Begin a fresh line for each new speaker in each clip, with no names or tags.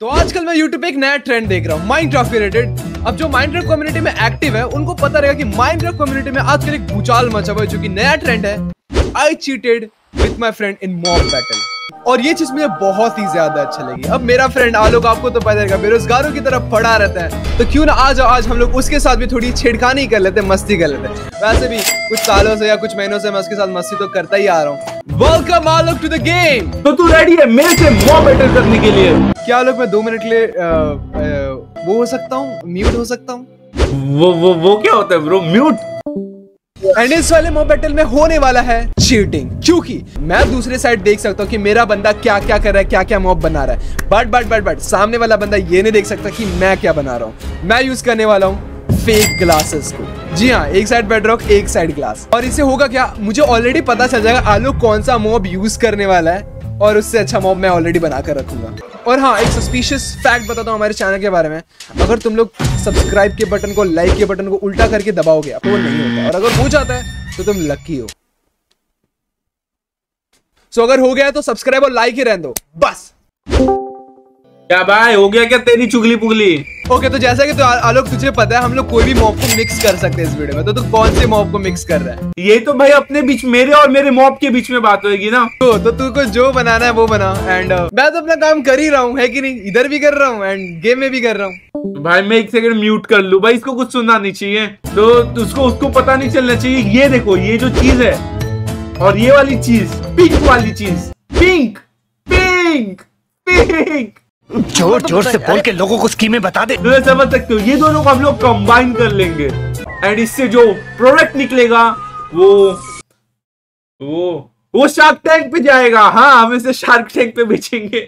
तो आजकल मैं YouTube पे एक नया ट्रेंड देख रहा हूँ माइनक्राफ्ट रिलेटेड अब जो माइनक्राफ्ट कम्युनिटी में एक्टिव है, उनको पता रहेगा कि माइनक्राफ्ट कम्युनिटी में आजकल एक भूचाल मचा हुआ है, जो कि नया ट्रेंड है। I cheated with my friend in mob battle और ये चीज़ मुझे बहुत ही ज़्यादा अच्छा लगी। अब मेरा फ्रेंड आलोक आपको तो पता रहेगा बेरोजगारों की तरफ़ पड़ा रहता है। तो क्यों ना आज आज हम लोग उसके साथ भी थोड़ी छेड़खानी कर लेते हैं मस्ती कर लेते। हैं वैसे भी कुछ सालों से या कुछ महीनों से मैं उसके साथ मस्ती तो करता ही आ रहा हूँ। Welcome Alok to the game
तो तू रेडी है मेरे से मॉब बैटल करने के लिए?
क्या आलोक मैं दो मिनट के लिए वो हो सकता हूँ? म्यूट हो सकता हूँ?
वो वो वो क्या होता है ब्रो म्यूट
एंड इस वाले मॉब बैटल में होने वाला है चीटिंग क्योंकि मैं दूसरे साइड देख सकता हूँ कि मेरा बंदा क्या क्या कर रहा है, क्या क्या मॉब बना रहा है. बट बट बट बट सामने वाला बंदा ये नहीं देख सकता कि मैं क्या बना रहा हूँ. मैं यूज़ करने वाला हूँ फेक ग्लासेस को. जी हाँ एक साइड बेडरॉक एक साइड ग्लास और इससे होगा क्या? मुझे ऑलरेडी पता चल जाएगा आलोक कौन सा मॉब यूज़ करने वाला है और उससे अच्छा मॉब मैं ऑलरेडी बना कर रखूँगा. और हाँ एक सस्पिशियस फैक्ट बताता हूँ हमारे चैनल के बारे में। अगर तुम लोग सब्सक्राइब के बटन को लाइक के बटन को उल्टा करके दबाओगे आपको वो नहीं होता। और अगर हो जाता है तो तुम लक्की हो। सो so, अगर हो गया तो सब्सक्राइब और लाइक ही रहने दो। बस!
क्या भाई हो गया क्या तेरी चुगली पुगली?
ओके तो जैसा कि तो आलोक तुझे पता है हम लोग कोई भी मॉब को मिक्स कर सकते हैं इस वीडियो में। तो तू तो कौन से मॉब को मिक्स कर रहा है?
ये तो भाई अपने बीच मेरे और मेरे मॉब के बीच में बात होगी ना।
तो, तो तू को जो बनाना है वो बना। एंड uh, मैं तो अपना काम कर ही रहा हूँ है कि नहीं? इधर भी कर रहा हूँ एंड गेम में भी कर रहा हूँ।
भाई मैं एक सेकंड म्यूट कर लू। भाई इसको कुछ सुनना नहीं चाहिए। तो उसको उसको पता नहीं चलना चाहिए। ये देखो ये जो चीज़ है और ये वाली चीज़ पिंक वाली चीज़। पिंक पिंक पिंक
ज़ोर ज़ोर से बोल के लोगों को स्कीमें बता दे।
तो ये समझ सकते हो ये दोनों को हम लोग कंबाइन कर लेंगे। एंड इससे जो प्रोडक्ट निकलेगा वो वो वो शार्क टैंक पे जाएगा। हाँ हम इसे शार्क टैंक पे बेचेंगे।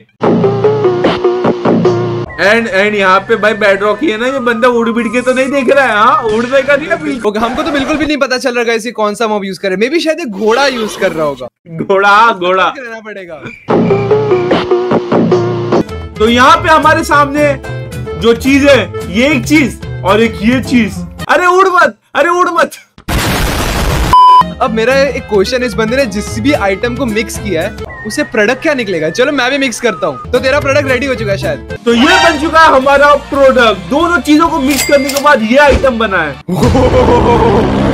एंड एंड यहाँ पे भाई बेडरॉक ही है ना ये बंदा उड़ बिड़ के तो नहीं देख रहा है हाँ? उड़ने का नहीं है बिल्कुल।
हमको तो बिल्कुल भी नहीं पता चल रहा है इसे कौन सा मॉब यूज़ कर रहे मे भी शायद घोड़ा यूज़ कर रहा होगा।
घोड़ा घोड़ा।
रहना पड़ेगा।
तो यहाँ पे हमारे सामने जो चीज़ है ये एक चीज़ और एक ये चीज़। अरे उड़ मत अरे उड़ मत।
अब मेरा एक क्वेश्चन इस बंदे ने जिस भी आइटम को मिक्स किया है उसे प्रोडक्ट क्या निकलेगा? चलो मैं भी मिक्स करता हूँ। तो तेरा प्रोडक्ट रेडी हो चुका है शायद।
तो ये बन चुका है हमारा प्रोडक्ट दोनों चीज़ों को मिक्स करने के बाद ये आइटम बना है।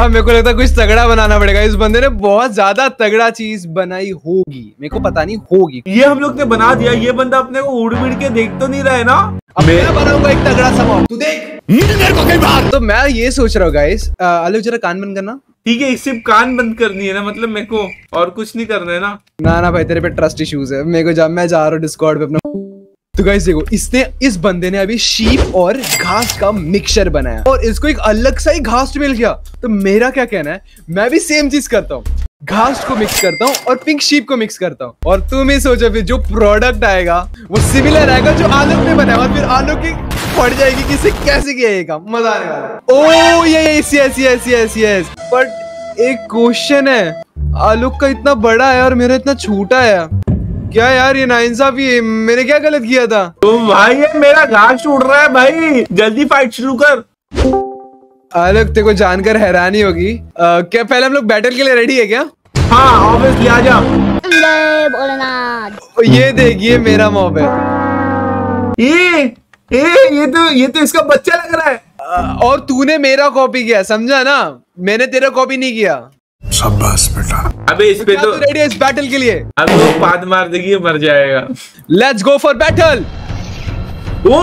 अब मेरे को लगता है कुछ तगड़ा बनाना पड़ेगा। इस बंदे ने बहुत ज़्यादा तगड़ा चीज़ बनाई होगी। मेरे को पता नहीं होगी।
ये हम लोग ने बना दिया। ये बंदा अपने को उड़ बिड़ के देख तो नहीं रहा है ना?
अब मैं बनाऊँगा एक तगड़ा सा मॉब तू देख।
मेरे को कई बार।
तो मैं ये सोच रहा हूँ गाइस आलोक जरा कान बंद करना।
ठीक है सिर्फ़ कान बंद करनी है ना मतलब मेरे को और कुछ नहीं करना है ना?
ना ना भाई तेरे पे ट्रस्ट इश्यूज़ है। मेरे को जा मैं जा रहा हूँ डिस्कॉर्ड पे अपना तो गाइस देखो, इसने, इस बंदे ने अभी शीप और घास का मिक्सचर बनाया। और इसको एक अलग सा ही घास मिल गया। तो मेरा क्या कहना है? मैं भी सेम चीज़ करता हूँ। घास को मिक्स करता हूँ और पिंक शीप को मिक्स करता हूँ। और तुम ही सोचो फिर जो प्रोडक्ट आएगा, वो सिमिलर आएगा जो आलोक ने बनाया। और फिर आलोक की पड़ जाएगी कि इसे कैसे किया ये काम। मज़ा आने वाला ओ ये yes yes yes yes yes but एक क्वेश्चन है। आलोक का इतना बड़ा है और मेरा इतना छोटा है। क्या यार ये नाइंसाफी है मैंने क्या गलत किया था?
तो भाई ये मेरा घास उड़ रहा है भाई। जल्दी फाइट शुरू कर।
आलोक तेरे को जानकर हैरानी होगी। अ, क्या पहले हम लोग बैटल के लिए रेडी है क्या?
हाँ ऑब्वियसली आ जा।
ये देख ये मेरा मॉब है।
ये ए ये तो ये तो इसका बच्चा लग रहा है।
और तूने मेरा कॉपी किया समझा ना? मैंने तेरा कॉपी नहीं किया।
अबे इस पे तो
रेडी है इस बैटल के लिए?
अब वो पाद मार देगी मर जाएगा।
Let's go for battle
O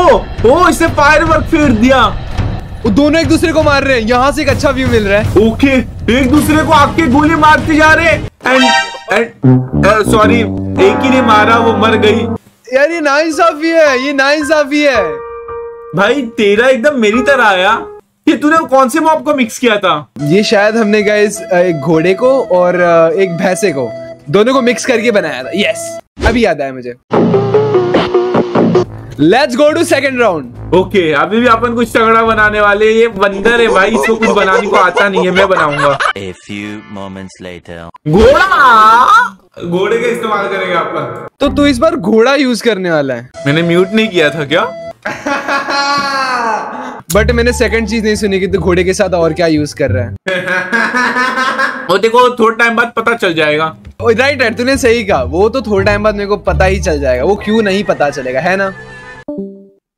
oh इसने फायर वर्क फेर दिया।
वो दोनों एक दूसरे को मार रहे हैं। यहाँ से एक अच्छा व्यू मिल रहा है।
ओके एक दूसरे को आके गोली मारते जा रहे एंड एंड सॉरी एक ही ने मारा वो मर गई।
यार ये नाइंसाफी है ये नाइंसाफी है।
भाई तेरा एकदम मेरी तरह आया। ये तूने कौन से मॉब को मिक्स किया था?
ये शायद हमने गाइस एक घोड़े को और एक भैंसे को दोनों को मिक्स करके बनाया था। यस अभी याद आया मुझे। Let's go to second round
okay अभी भी अपन कुछ तगड़ा बनाने वाले ये बंदर है भाई इसको कुछ बनाने को आता नहीं है मैं बनाऊँगा।
A few moments later.
घोड़ा? घोड़े का इस्तेमाल करेंगे अपन।
तो तू इस बार घोड़ा यूज़ करने वाला है।
मैंने म्यूट नहीं किया था क्या?
बट मैंने सेकंड चीज़ नहीं सुनी कि तू घोड़े के साथ और क्या यूज़ कर रहा है।
वो देखो थोड़ा टाइम बाद पता चल जाएगा।
राइट राइट तूने सही कहा। वो तो थोड़े टाइम बाद मेरे को पता ही चल जाएगा। वो क्यों नहीं पता चलेगा है ना?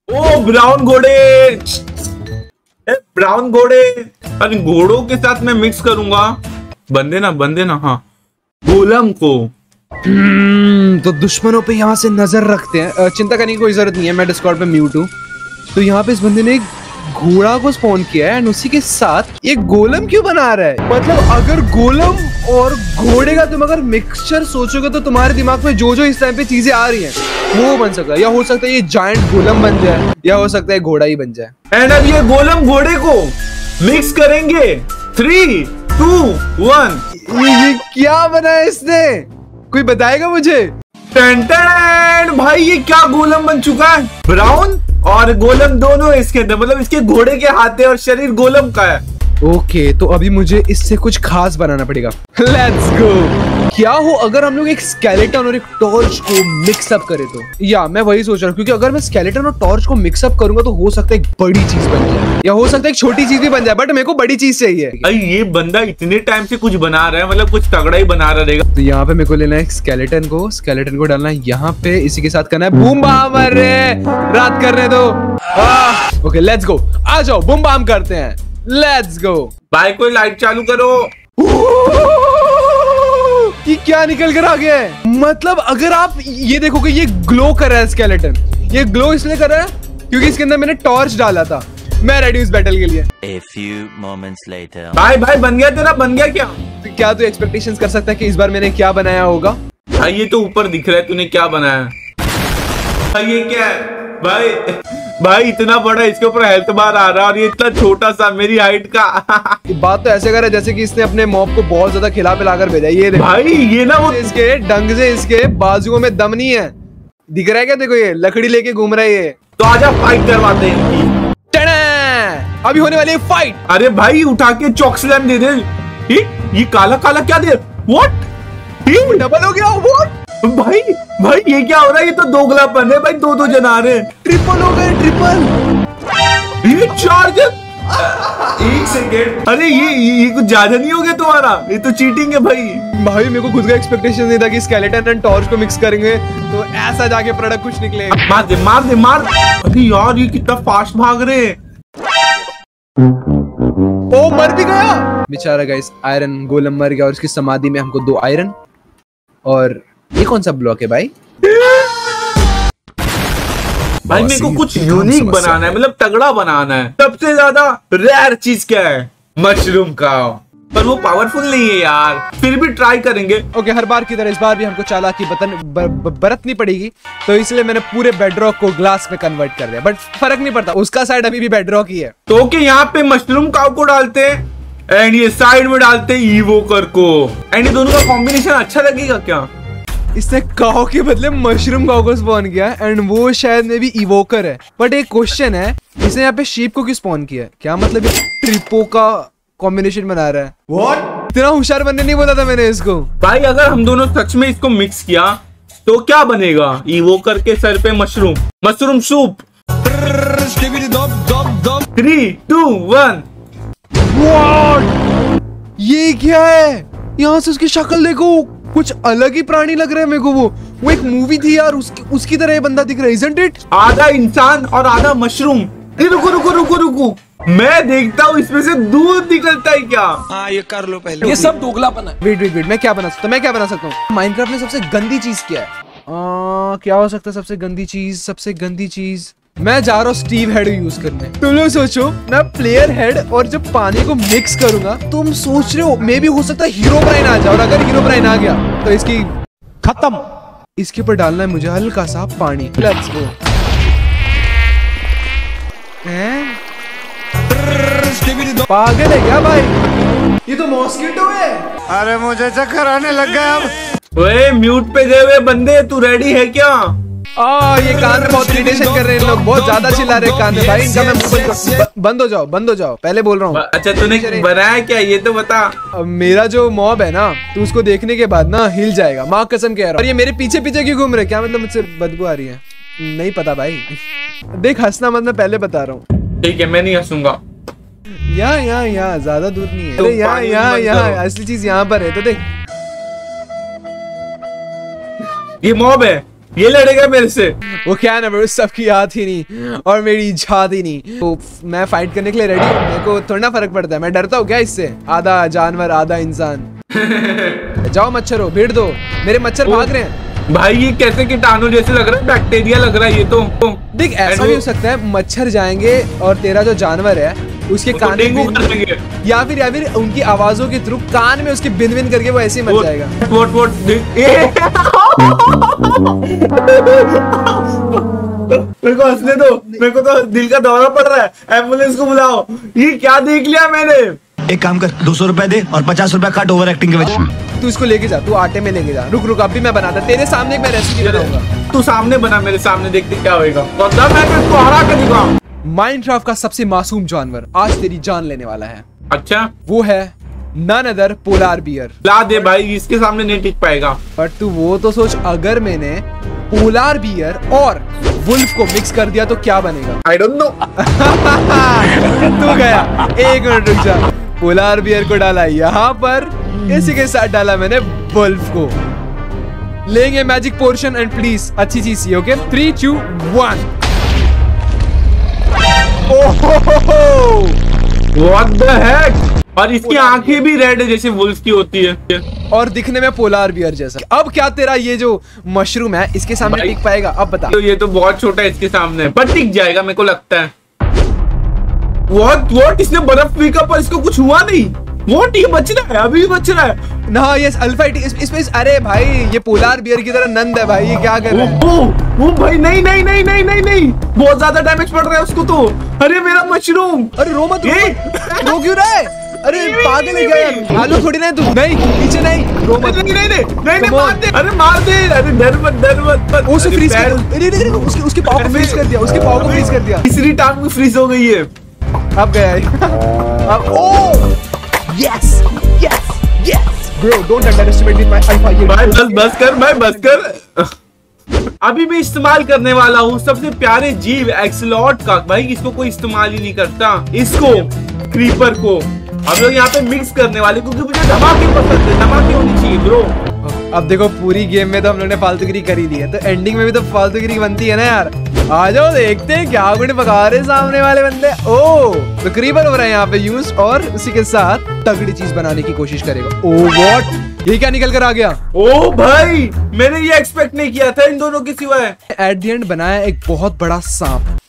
ओ ब्राउन घोड़े! ब्राउन घोड़े! अरे घोड़ों के साथ मैं मिक्स करूँगा। बंदे ना बंदे ना हाँ। गोलम को।
हम्म, तो दुश्मनों पे यहाँ से नज़र रखते हैं। चिंता करने की कोई ज़रूरत नहीं है मैं डिस्कॉर्ड पे म्यूट हूँ। तो यहाँ पे इस बंदे ने एक घोड़ा को स्पॉन किया है एंड उसी के साथ एक गोलम क्यों बना रहा है? मतलब अगर गोलम और घोड़े का तुम अगर मिक्सचर सोचोगे तो तुम्हारे दिमाग में जो जो इस टाइम पे चीज़ें आ रही हैं वो बन सकता है। या हो सकता है ये जायंट गोलम बन जाए या हो सकता है घोड़ा ही बन जाए।
एंड अब ये गोलम घोड़े को मिक्स करेंगे। थ्री टू वन
ये, ये क्या बना इसने? कोई बताएगा मुझे?
टेन भाई ये क्या गोलम बन चुका है? ब्राउन और गोलम दोनों इसके अंदर मतलब इसके घोड़े के हाथ है और शरीर गोलम का है।
ओके okay, तो अभी मुझे इससे कुछ खास बनाना पड़ेगा। लेट्स गो क्या हो अगर हम लोग एक स्केलेटन और एक टॉर्च को मिक्सअप करें तो? या मैं वही सोच रहा हूँ क्योंकि अगर मैं स्केलेटन और टॉर्च को मिक्सअप करूँगा तो हो सकता है एक बड़ी चीज़ बन जाए। या हो सकता है एक छोटी चीज़ भी बन जाए बट मेरे को बड़ी चीज़ चाहिए।
भाई ये बंदा इतने टाइम से कुछ बना रहा है मतलब कुछ तगड़ा ही बना रहा रहेगा।
तो यहाँ पे मेरे को लेना है स्केलेटन को स्केलेटन को डालना है यहाँ पे इसी के साथ करना है बूम बाम अरे रात करने दो ओके लेट्स गो आ जाओ बूम बाम करते हैं। लेट्स गो
भाई कोई लाइट चालू करो।
ये क्या निकल कर आ गया है? मतलब अगर आप ये देखोगे ये ग्लो कर रहा है स्केलेटन ये ग्लो इसलिए कर रहा है क्योंकि इसके अंदर मैंने टॉर्च डाला था। मैं रेडी इस बैटल के लिए।
A few moments later.
भाई भाई बन गया तेरा बन गया क्या?
तो क्या तू एक्सपेक्टेशंस कर सकता है कि इस बार मैंने क्या बनाया होगा?
भाई ये तो ऊपर दिख रहा है तूने क्या बनाया? भाई ये क्या है? भाई भाई इतना बड़ा इसके ऊपर हेल्थ बार आ रहा है और ये इतना छोटा सा मेरी हाइट का।
बात तो ऐसे कर रहा है जैसे कि इसने अपने मॉब को बहुत ज़्यादा खिला पिला कर भेजा ये
भाई ये ना वो
इसके डंग से इसके बाजुओं में दम नहीं है। दिख रहा है क्या देखो ये? लकड़ी लेके घूम रहा है ये।
तो आजा फाइट करवाते हैं।
अभी होने वाली है फाइट
अरे भाई उठा के चौक स्लैम दे दे। ये, ये काला काला क्या दे व्हाट
डबल हो गया व्हाट
भाई भाई ये क्या हो रहा है? ये तो दोगलापन है भाई दो दो जना आ रहे हैं।
ट्रिपल हो गए ट्रिपल
ये चार्ज एक सेकेंड अरे ये ये ये कुछ ज़्यादा नहीं हो गया तुम्हारा? ये तो चीटिंग है भाई।
भाई मेरे को खुद का एक्सपेक्टेशन नहीं था कि स्केलेटन एंड टॉर्च को मिक्स करेंगे तो ऐसा जाके प्रोडक्ट कुछ निकले।
मार दे मार दे मार अरे यार ये कितना फास्ट भाग रहे हैं।
ओ मर भी गया। बेचारा गाइस आयरन गोलम मर गया और उसकी समाधि में हमको दो आयरन और ये कौन सा ब्लॉक है भाई?
भाई मेरे को कुछ यूनिक बनाना है मतलब तगड़ा बनाना है। सबसे ज़्यादा रेयर चीज़ क्या है? मशरूम का। पर वो पावरफुल नहीं है यार। फिर भी ट्राई करेंगे।
ओके हर बार की तरह इस बार भी हमको चालाकी बतन ब, ब, बरतनी पड़ेगी। तो इसलिए मैंने पूरे बेडरॉक को ग्लास में कन्वर्ट कर दिया। बट फ़र्क नहीं पड़ता। उसका साइड अभी भी बेडरॉक ही है।
तो ओके यहाँ पे मशरूम काव को डालते हैं। एंड ये साइड में डालते हैं ईवोकर को। एंड ये दोनों का कॉम्बिनेशन अच्छा लगेगा क्या?
इसने काओ के बदले मशरूम काओ को स्पॉन किया एंड वो शायद में भी इवोकर है. बट एक क्वेश्चन है इसने यहाँ पे शीप को क्यों स्पॉन किया है? क्या मतलब ये ट्रिपो का कॉम्बिनेशन बना रहा है?
व्हाट
इतना होशियार बनने नहीं बोला था मैंने इसको.
भाई अगर हम दोनों सच में इसको मिक्स किया तो क्या बनेगा? ईवोकर के सर पे mushroom mushroom soup three two one
ये क्या है? यहाँ से उसकी शक्ल देखो. कुछ अलग ही प्राणी लग रहा है मेरे को वो। वो एक मूवी थी यार उसकी उसकी तरह ये बंदा दिख रहा है it?
आधा इंसान और आधा मशरूम रुको रुको रुको रुको। मैं देखता हूँ इसमें से दूध निकलता है क्या? हाँ ये कर लो पहले।
ये वेट वेट वेट मैं क्या बना सकता हूँ मैं क्या बना सकता हूँ? माइनक्राफ्ट में सबसे गंदी चीज़ क्या है। आ, क्या हो सकता है सबसे गंदी चीज़ सबसे गंदी चीज़? मैं जा रहा हूँ स्टीव हेड यूज़ करने। तुम लोग सोचो मैं प्लेयर हेड और जब पानी को मिक्स करूँगा तुम सोच रहे हो मे भी हो सकता है हीरो ब्राइन आ जाए और अगर हीरो ब्राइन आ गया तो इसकी खत्म। इसके ऊपर डालना है मुझे हल्का सा पानी। लेट्स गो पागल है क्या भाई? ये तो मॉस्किटो है।
अरे मुझे चक्कर आने लग गया अब।
ओए म्यूट पे गए हुए बंदे तू रेडी है क्या?
ये कान में बहुत इरिटेशन कर रहे हैं लोग बहुत ज़्यादा चिल्ला रहे कान में। भाई इनका मैं मुँह बंद हो जाओ बंद हो जाओ। पहले बोल रहा हूँ।
अच्छा तूने बनाया क्या? ये तो बता।
मेरा जो मॉब है ना तो उसको देखने के बाद ना हिल जाएगा। माँ कसम कह रहा हूँ। और ये मेरे पीछे पीछे क्यों घूम रहे क्या मतलब मुझसे बदबू आ रही है? नहीं पता भाई। देख हंसना मत मैं पहले बता रहा हूँ।
ठीक है मैं नहीं हंसूँगा।
यहाँ यहाँ यहाँ ज़्यादा दूर नहीं है।
तो
यहाँ
पानी
यहाँ यहाँ असली चीज़ यहाँ पर है तो देख।
ये मॉब है। ये लड़ेगा मेरे से।
वो क्या है ना मेरे सबकी याद ही नहीं और मेरी इजाद ही नहीं। तो मैं फाइट करने के लिए रेडी हूँ मेरे को थोड़ा ना फ़र्क पड़ता है। मैं डरता हूँ क्या इससे? आधा जानवर आधा इंसान। जाओ मच्छर हो भीड़ दो। मेरे मच्छर भाग रहे हैं।
भाई ये कैसे कीटाणु जैसे लग रहा है? बैक्टीरिया लग रहा है ये तो।
देख ऐसा भी हो सकता है मच्छर जाएँगे और तेरा जो जानवर है उसके
तो
कान में या फिर या फिर उनकी आवाजों के थ्रू कान में उसके बिन बिन करके वो ऐसे ही मर जाएगा।
वोट वोट ए! मेरे को हंसने दो। मेरे को तो दिल का दौरा पड़ रहा है। एंबुलेंस को बुलाओ। ये क्या देख लिया मैंने?
एक काम कर दो सौ रुपए दे और पचास रुपए काट ओवर एक्टिंग के वजह
तू इसको लेके जा तू आटे में लेके जा। रुक रुक अभी मैं बनाता तेरे सामने एक मैं रेसिपी बनाऊँगा।
तू सामने बना मेरे सामने देखते क्या होएगा। बता मैं तो इसको हरा कर दिखाऊँ।
माइनक्राफ्ट का सबसे मासूम जानवर आज तेरी जान लेने वाला है।
अच्छा?
वो है नन अदर पोलार बियर
ला दे भाई इसके सामने नहीं टिक पाएगा।
बट तू वो तो सोच अगर मैंने पोलार बियर और वुल्फ को मिक्स कर दिया तो क्या बनेगा?
आई डोंट नो
तू गया। एक मिनट रुक जा। पोलार बियर को डाला यहाँ पर इसी के साथ डाला मैंने वुल्फ को। लेंगे मैजिक पोर्शन एंड प्लीज़ अच्छी चीज़ सी okay three two one
what the heck और इसकी आँखें भी रेड है जैसे वुल्फ की होती है।
और दिखने में पोलार बियर जैसा। अब क्या तेरा ये जो मशरूम है इसके सामने टिक पाएगा? अब बता।
तो ये तो बहुत छोटा है इसके सामने। पर टिक जाएगा मेरे को लगता है। व्हाट व्हाट इसने बर्फ़ फेंका पर इसको कुछ हुआ नहीं। व्हाट ये बच रहा है अभी भी बच रहा है।
ना ये अल्फ़ा इस, इसमें इस, अरे भाई ये पोलार बियर की तरह नंद है भाई ये क्या कर रहा है?
वो भाई नहीं नहीं नहीं नहीं नहीं नहीं बहुत ज़्यादा डैमेज पड़ रहा है उसको तो अरे मेरा मशरूम
अरे रो मत रो क्यों रहा है अरे पागल है क्या आलू थोड़ी ना तू नहीं पीछे नहीं रो मत
नहीं नहीं नहीं नहीं. मार दे अरे मार दे अरे डर मत डर मत
उसे फ्रीज कर नहीं नहीं उसके उसके पाव को फ्रीज कर दिया उसके पाव को फ्रीज कर दिया
तीसरी टांग में फ्रीज हो गई है
अब गया ये। अब ओ yes yes yes bro don't underestimate my alpha ये
बस बस कर भाई बस कर अभी मैं इस्तेमाल करने वाला हूँ सबसे प्यारे जीव एक्सलॉट का। भाई, इसको कोई इस्तेमाल ही नहीं करता। इसको क्रीपर को। हम लोग यहाँ पे मिक्स करने वाले, क्योंकि मुझे धमाके पसंद है। धमाके होनी चाहिए ब्रो
अब देखो, पूरी गेम में तो हम लोग ने फालतूगिरी करी दी है। तो एंडिंग में भी तो फालतूगिरी बनती है ना यार। आ जाओ, देखते हैं क्या गुण पका रहे सामने वाले बंदे। ओ तो क्रीपर हो रहा है यहाँ पे यूज़ और उसी के साथ तगड़ी चीज़ बनाने की कोशिश करेगा। ओ व्हाट ये क्या निकल कर आ गया?
ओ भाई मैंने ये एक्सपेक्ट नहीं किया था इन दोनों के सिवाय।
एट द एंड बनाया एक बहुत बड़ा सांप।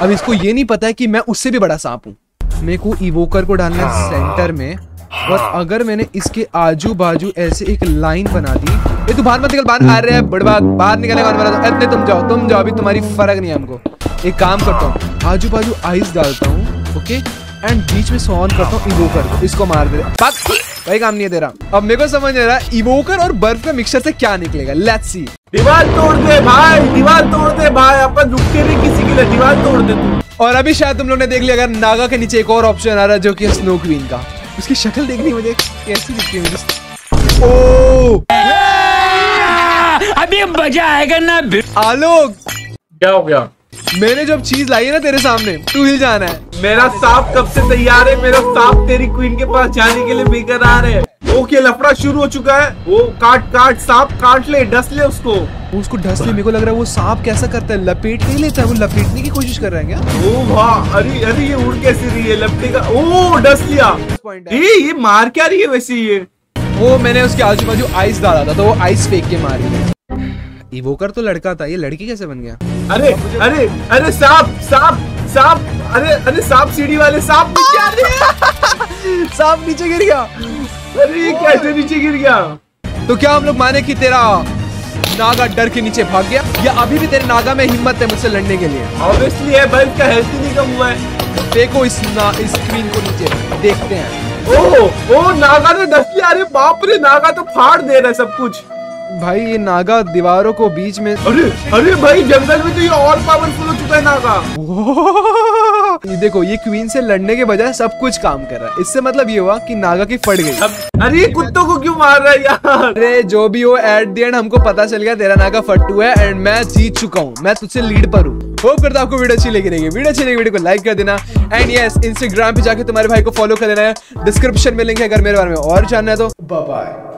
अब इसको ये नहीं पता है कि मैं उससे भी बड़ा सांप हूँ। मेरे को इवोकर को डालना है सेंटर में। और अगर मैंने इसके आजू बाजू ऐसे एक लाइन बना दी ये तू बाहर मत निकल बाहर आ रहे हैं बड़वा बाहर निकलने का बना इतने तुम जाओ तुम जाओ अभी तुम्हारी फ़र्क नहीं है हमको। एक काम करता हूँ आजू बाजू आइस डालता हूँ ओके एंड बीच में सॉन करता हूँ इवोकर को इसको मार दे। भाई काम नहीं है तेरा। अब मेरे को समझ नहीं रहा इवोकर और बर्फ़ का मिक्सचर से क्या निकलेगा? लेट्स सी
दीवार तोड़ दे भाई दीवार तोड़ दे भाई। अपन रुकते नहीं किसी के लिए दीवार तोड़ दे तू।
और अभी शायद तुम लोग ने देख लिया अगर नागा के नीचे एक और ऑप्शन आ रहा है जो कि स्नो क्वीन का। उसकी शक्ल देखनी मुझे कैसी दिखती है मुझे ओ!
अभी मज़ा आएगा ना
आलोक!
क्या हो गया?
मैंने जब चीज़ लाई है ना तेरे सामने तू हिल जाना है।
मेरा सांप कब से तैयार है? मेरा सांप तेरी क्वीन के पास जाने के लिए बेकरार है। ओके लफड़ा शुरू हो चुका है। वो काट काट सांप काट ले डस ले उसको।
उसको ढस ले मेरे को लग रहा है वो सांप कैसा करता है लपेट नहीं लेता है वो लपेटने की कोशिश कर रहा है क्या?
ओ वाह अरे अरे ये उड़ कैसे रही है लपटेगा ओ डस लिया। ये मार क्या रही है वैसे ये?
वो मैंने उसके आजू बाजू आइस डाला था तो वो आइस फेंक के मारी है। इवोकर तो लड़का था ये लड़की कैसे बन गया?
अरे अरे अरे सांप सांप सांप अरे अरे सांप सीढ़ी वाले सांप।
सांप नीचे गिर गया।
अरे ये कैसे नीचे गिर गया?
तो क्या हम लोग माने कि तेरा नागा डर के नीचे भाग गया? या अभी भी तेरे नागा में हिम्मत है मुझसे लड़ने के लिए?
ऑब्वियसली है भाई इसका हेल्थ नहीं कम हुआ है।
देखो इस ना इस स्क्रीन को नीचे देखते हैं।
ओ ओ नागा ने डस लिया अरे बाप रे नागा तो फाड़ दे रहा है सब कुछ।
भाई ये नागा दीवारों को बीच में
अरे अरे भाई जंगल में तो ये और पावरफुल हो चुका है नागा।
ये देखो ये क्वीन से लड़ने के बजाय सब कुछ काम कर रहा है। इससे मतलब ये हुआ कि नागा की फट गई।
अरे कुत्तों को क्यों मार रहा है यार?
अरे जो भी हो एट द एंड हमको पता चल गया तेरा नागा फट्टू है एंड मैं जीत चुका हूँ। मैं तुझसे लीड पर हूँ। होप करता हूँ आपको वीडियो अच्छी लगी रहेगी। वीडियो अच्छी लगी वीडियो को लाइक कर देना। एंड यस इंस्टाग्राम पे जाके तुम्हारे भाई को फॉलो कर देना है। डिस्क्रिप्शन में लिंक है अगर मेरे बारे में। और जानना है तो बाय